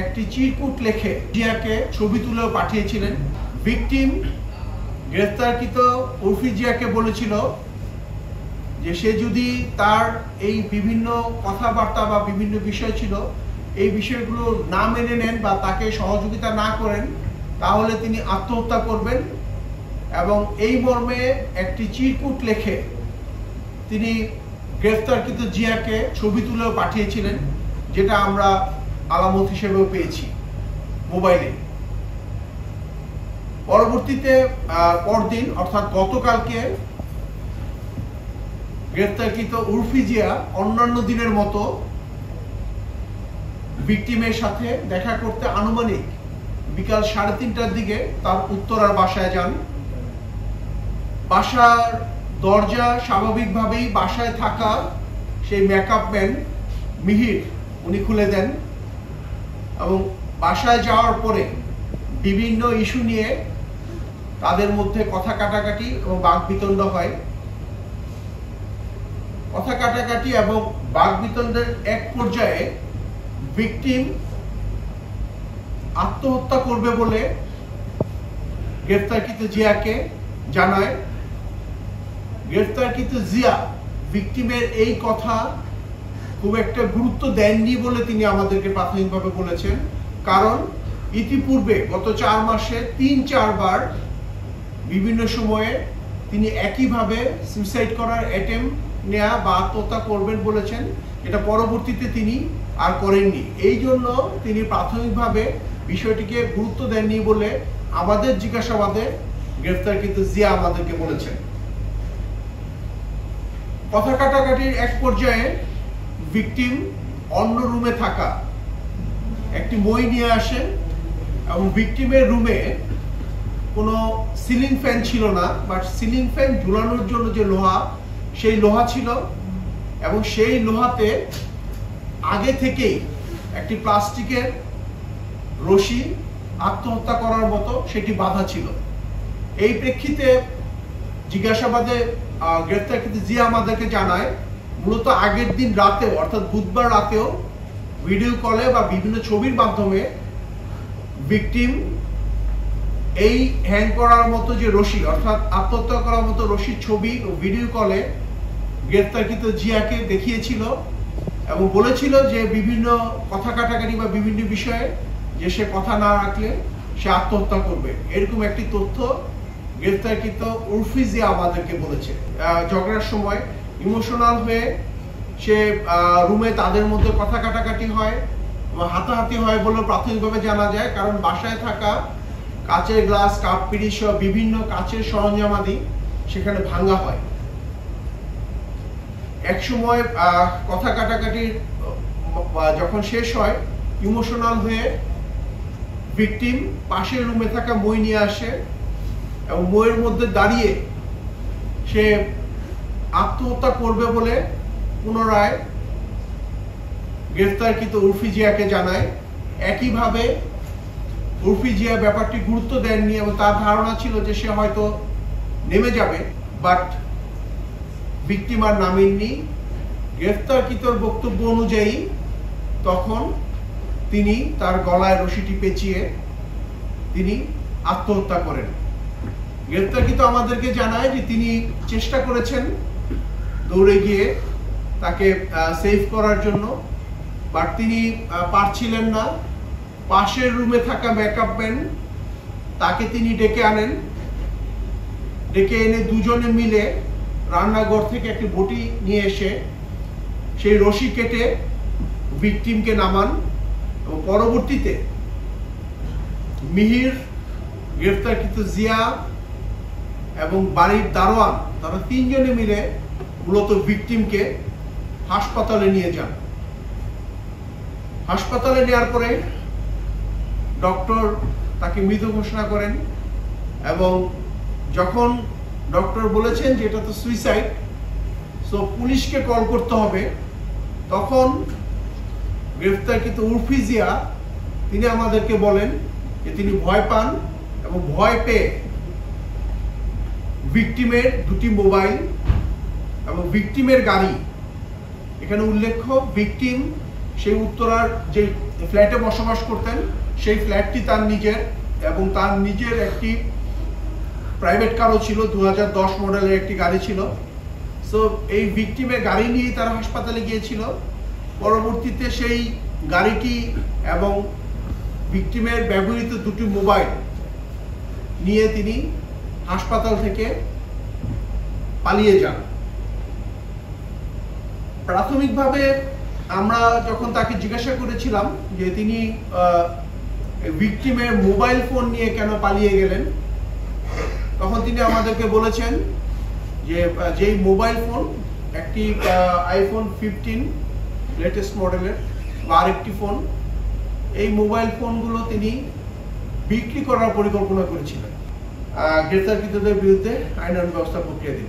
একটি চিরকুট লেখে জিয়াকে ছবি তুলেও পাঠিয়েছিলেন। ভিকটিম গ্রেফতারকৃত উর্ফি জিয়াকে বলেছিল যে সে যদি তার এই বিভিন্ন কথাবার্তা বা বিভিন্ন বিষয় ছিল, এই বিষয়গুলো না মেনে নেন বা তাকে সহযোগিতা না করেন, তাহলে তিনি আত্মহত্যা করবেন এবং এই মর্মে একটি চিরকুট লেখে তিনি গ্রেফতারকৃত জিয়াকে ছবি তুলেও পাঠিয়েছিলেন, যেটা আমরা আলামত হিসেবেও পেয়েছি, মোবাইলে। পরবর্তীতে পরদিন, অর্থাৎ গতকালকে, গ্রেফতারকৃত উর্ফি জিয়া অন্যান্য দিনের মতো ভিকটিমের সাথে দেখা করতে আনুমানিক বিকাল সাড়ে তিনটার দিকে তার উত্তরার বাসায় যান। বাসার দরজা স্বাভাবিকভাবেই বাসায় থাকা সেই মেকআপ ম্যান মিহির, উনি খুলে দেন। এবং বাসায় যাওয়ার পরে বিভিন্ন ইস্যু নিয়ে তাদের মধ্যে কথা কাটাকাটি এবং বাক বিতণ্ড হয়। কথা কাটাকাটি এবং বাক বিতণ্ডের এক পর্যায়ে ভিকটিম আত্মহত্যা করবে বলে গ্রেফতারকৃত জিয়াকে জানায়। গ্রেফতারকৃত জিয়া ভিকটিমের এই কথা খুব একটা গুরুত্ব দেননি বলে তিনি আমাদেরকে প্রাথমিকভাবে বলেছেন। কারণ ইতিপূর্বে গত চার মাসে তিন চারবার বিভিন্ন সময়ে তিনি একইভাবে সুইসাইড করার অ্যাটেম্প নেয়া বা আত্মহত্যা করবেন বলেছেন। এটা পরবর্তীতে তিনি আর করেননি। এই জন্য তিনি প্রাথমিকভাবে বিষয়টিকে গুরুত্ব দেননি বলে আমাদের জিজ্ঞাসাবাদে গ্রেফতারকৃত জিয়া আমাদেরকে বলেছেন। কথা কাটাকাটির এক পর্যায়ে ভিকটিম অন্য রুমে থাকা। একটি মই নিয়ে আসে এবং ভিকটিমের রুমে কোনো সিলিং ফ্যান ছিল না বাট সিলিং ফ্যান ঝুলানোর জন্য যে লোহা, সেই লোহা ছিল এবং সেই লোহাতে আগে থেকেই একটি প্লাস্টিকের রশি আত্মহত্যা করার মতো সেটি বাধা ছিল। এই প্রেক্ষিতে জিজ্ঞাসাবাদে গ্রেফতারকৃত জিয়া আমাদেরকে জানায় মূলত আগের দিন রাতেও, অর্থাৎ বুধবার রাতেও ভিডিও কলে বা বিভিন্ন ছবির মাধ্যমে ভিকটিম এই হ্যাং করার মতো যে রশি, অর্থাৎ আত্মহত্যা করার মতো রশির ছবি ও ভিডিও কলে গ্রেফতারকৃত জিয়াকে দেখিয়েছিল এবং বলেছিল যে বিভিন্ন কথা কাটাকাটি বা বিভিন্ন বিষয়ে যে সে কথা না রাখলে সে আত্মহত্যা করবে। এরকম একটি তথ্য গ্রেফতারকৃত উর্ফি জিয়া আমাদেরকে বলেছে ঝগড়ার সময় ইমোশনাল হয়ে সে রুমে তাদের মধ্যে কথা কাটাকাটি হয় হাতাহাতি হয় বলে প্রাথমিকভাবে জানা যায়, কারণ বাসায় থাকা কাচের গ্লাস, কাপ, পিড়ি সহ বিভিন্ন কাচের সরঞ্জামাদি সেখানে ভাঙ্গা হয়। এক সময় কথা কাটাকাটির যখন শেষ হয়, ইমোশনাল হয়ে ভিকটিম পাশের রুমে থাকা মই নিয়ে আসে এবং বইয়ের মধ্যে দাঁড়িয়ে সে আত্মহত্যা করবে বলে পুনরায় গ্রেফতারকৃত উর্ফি জিয়াকে জানায়। একইভাবে উর্ফি জিয়া ব্যাপারটি গুরুত্ব দেননি এবং তার ধারণা ছিল যে সে হয়তো নেমে যাবে, বাট ভিক্টিমার নামেননি গ্রেফতারকৃতর বক্তব্য অনুযায়ী তখন তিনি তার গলায় রশিটি পেঁচিয়ে তিনি আত্মহত্যা করেন। গ্রেপ্তারকৃত আমাদেরকে জানায় যে তিনি চেষ্টা করেছেন দৌড়ে গিয়ে তাকে সেভ করার জন্য। বাট তিনি পারছিলেন না। পাশের রুমে থাকা মেকআপ ম্যান তাকে তিনি ডেকে আনেন। ডেকে এনে দুজনে মিলে রান্নাঘর থেকে একটি বটি নিয়ে এসে সেই রশি কেটে ভিকটিমকে নামান এবং পরবর্তীতে মিহির, গ্রেফতারকৃত জিয়া এবং বাড়ির দারোয়ান, তারা তিনজনে মিলে মূলত ভিকটিমকে হাসপাতালে নিয়ে যান। হাসপাতালে নেওয়ার পরে ডক্টর তাকে মৃত ঘোষণা করেন এবং যখন ডক্টর বলেছেন যে এটা তো সুইসাইড, সো পুলিশকে কল করতে হবে, তখন গ্রেফতারকৃত উর্ফিজিয়া, তিনি আমাদেরকে বলেন যে তিনি ভয় পান এবং ভয় পেয়ে ভিকটিমের দুটি মোবাইল এবং ভিকটিমের গাড়ি। এখানে উল্লেখ্য ভিকটিম সেই উত্তরার যে ফ্ল্যাটে বসবাস করতেন, সেই ফ্ল্যাটটি তার নিজের এবং তার নিজের একটি প্রাইভেট কারও ছিল দু হাজার দশ মডেলের একটি গাড়ি ছিল। সো এই ভিকটিমের গাড়ি নিয়েই তারা হাসপাতালে গিয়েছিল। পরবর্তীতে সেই গাড়িটি এবং ভিকটিমের ব্যবহৃত দুটি মোবাইল নিয়ে তিনি হাসপাতাল থেকে পালিয়ে যান। প্রাথমিকভাবে আমরা যখন তাকে জিজ্ঞাসা করেছিলাম যে তিনি ভিকটিমের মোবাইল ফোন নিয়ে কেন পালিয়ে গেলেন তখন তিনি আমাদেরকে বলেছেন যে যেই মোবাইল ফোন একটি আইফোন ফিফটিন লেটেস্ট মডেলের বা আরেকটি ফোন এই মোবাইল ফোনগুলো তিনি বিক্রি করার পরিকল্পনা করেছিলেন আহ, গ্রেপ্তারকৃতদের বিরুদ্ধে আইনানুগ ব্যবস্থা প্রক্রিয়া দিন